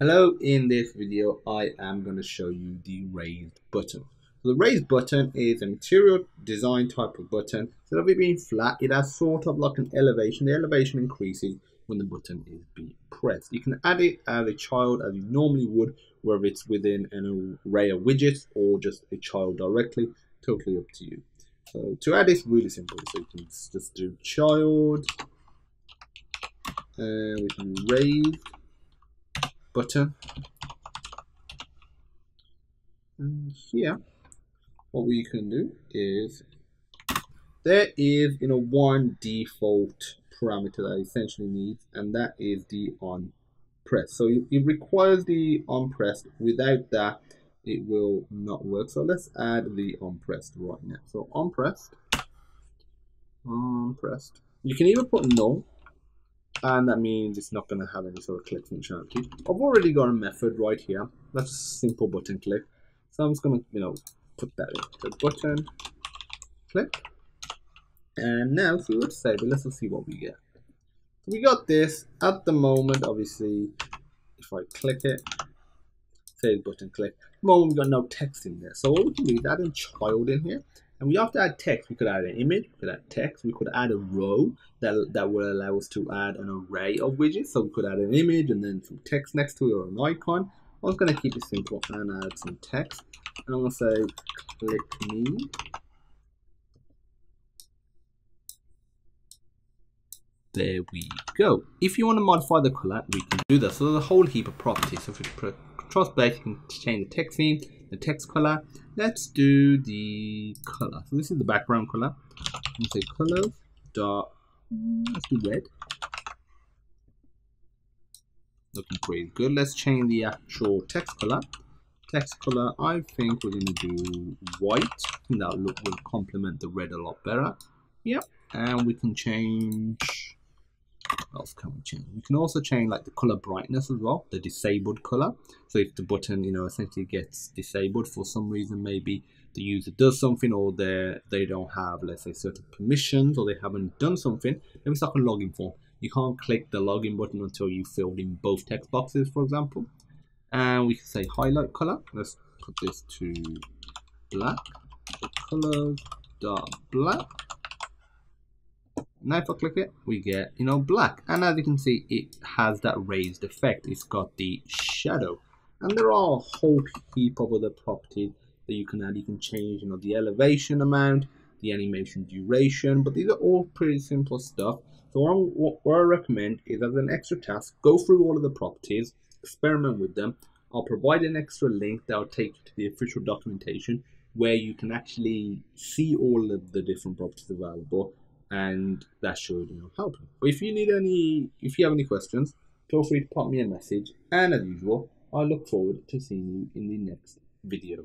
Hello, in this video I am going to show you the raised button. So the raised button is a material design type of button. Instead of it being flat, it has sort of like an elevation. The elevation increases when the button is being pressed. You can add it as a child as you normally would, whether it's within an array of widgets or just a child directly, totally up to you. So to add it's really simple. So you can just do child, and we can raise button. And here, what we can do is there is you know one default parameter that essentially needs, and that is the on press. So it requires the on pressed. Without that, it will not work. So let's add the on pressed right now. So on pressed, on pressed. You can either put null and that means it's not going to have any sort of click functionality. I've already got a method right here. That's a simple button click. So I'm just going to, you know, put that in. So button click. And now, see let's say, but let's see what we get. We got this at the moment, obviously, if I click it, say button click, moment we got no text in there. So what we can do is add a child in here. And we have to add text. We could add an image, we could add text, we could add a row that, that will allow us to add an array of widgets. So we could add an image and then some text next to it or an icon. I was going to keep it simple and add some text. And I'm going to say click me. There we go. If you want to modify the color, we can do that. So there's a whole heap of properties. So if we control space, you can change the text theme, the text color. Let's do the color. So this is the background color. I'm say colors dot. Let's do red. Looking pretty good. Let's change the actual text color. Text color, I think we're to do white. I think that look will complement the red a lot better. Yep. And we can change else can can also change like the color brightness as well, the disabled color. So if the button, you know, essentially gets disabled for some reason, maybe the user does something or they they don't have, let's say, certain permissions or they haven't done something, then we start a login form. You can't click the login button until you filled in both text boxes, for example. And we can say highlight color. Let's put this to black. So colors dot black now if I click it, we get, you know, black. And as you can see, it has that raised effect. It's got the shadow. And there are a whole heap of other properties that you can add. You can change, you know, the elevation amount, the animation duration, but these are all pretty simple stuff. So what, what, what I recommend is as an extra task, go through all of the properties, experiment with them. I'll provide an extra link that will take you to the official documentation where you can actually see all of the different properties available and that should you know help. If you need any, if you have any questions, feel free to pop me a message. And as usual, I look forward to seeing you in the next video.